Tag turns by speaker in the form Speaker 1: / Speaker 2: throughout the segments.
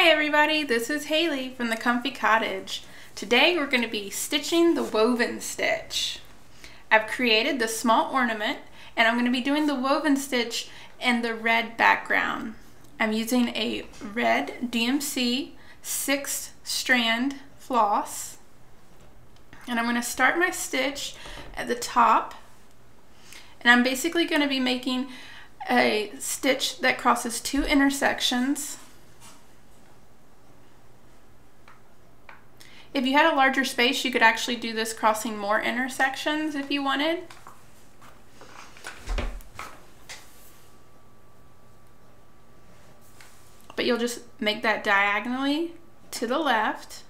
Speaker 1: Hi everybody, this is Hayley from the Comfy Cottage. Today we're going to be stitching the woven stitch. I've created the small ornament and I'm going to be doing the woven stitch in the red background. I'm using a red DMC 6 strand floss and I'm going to start my stitch at the top and I'm basically going to be making a stitch that crosses two intersections If you had a larger space, you could actually do this crossing more intersections if you wanted. But you'll just make that diagonally to the left.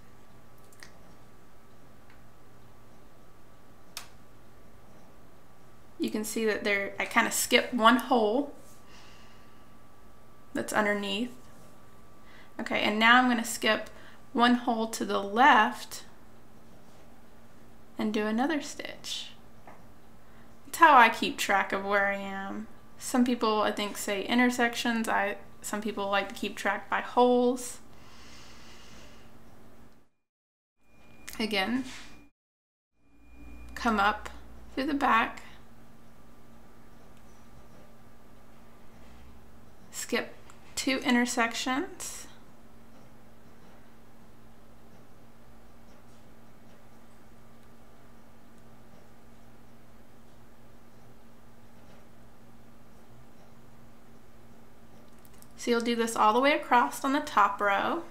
Speaker 1: You can see that there, I kind of skipped one hole that's underneath. Okay, and now I'm going to skip one hole to the left and do another stitch. That's how I keep track of where I am. Some people I think say intersections, I some people like to keep track by holes. Again, come up through the back, skip two intersections, So you'll do this all the way across on the top row.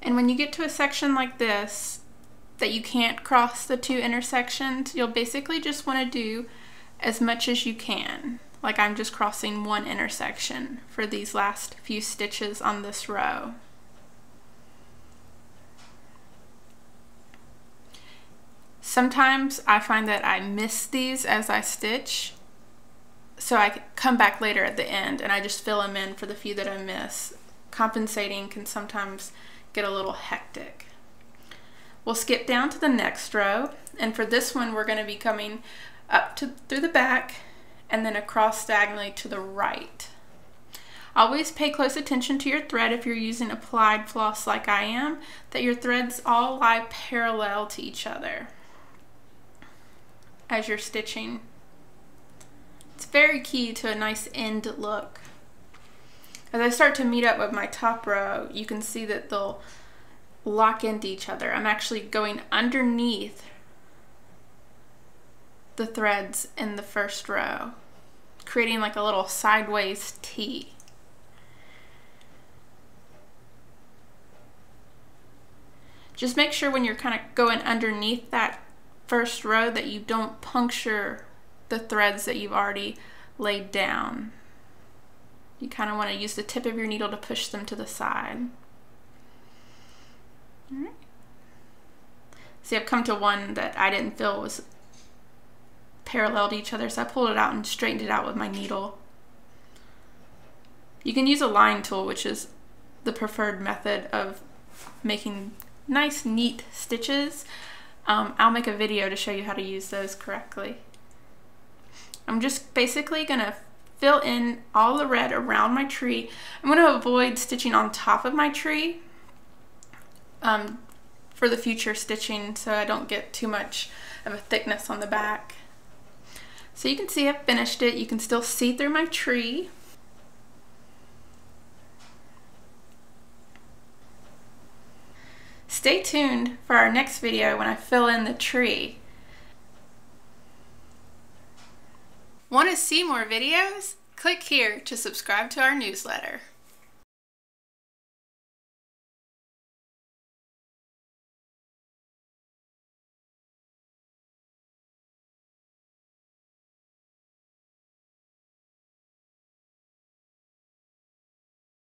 Speaker 1: And when you get to a section like this, that you can't cross the two intersections, you'll basically just want to do as much as you can. Like I'm just crossing one intersection for these last few stitches on this row. Sometimes I find that I miss these as I stitch, so I come back later at the end and I just fill them in for the few that I miss. Compensating can sometimes get a little hectic. We'll skip down to the next row, and for this one we're going to be coming up to through the back and then across diagonally to the right. Always pay close attention to your thread if you're using a plied floss like I am, that your threads all lie parallel to each other as you're stitching. It's very key to a nice end look. As I start to meet up with my top row, you can see that they'll lock into each other. I'm actually going underneath the threads in the first row, creating like a little sideways T. Just make sure when you're kind of going underneath that first row that you don't puncture the threads that you've already laid down. You kind of want to use the tip of your needle to push them to the side. All right. See, I've come to one that I didn't feel was parallel to each other, so I pulled it out and straightened it out with my needle. You can use a laying tool, which is the preferred method of making nice, neat stitches. Um, I'll make a video to show you how to use those correctly. I'm just basically going to fill in all the red around my tree. I'm going to avoid stitching on top of my tree um, for the future stitching so I don't get too much of a thickness on the back. So you can see I've finished it. You can still see through my tree. Stay tuned for our next video when I fill in the tree. Want to see more videos? Click here to subscribe to our newsletter.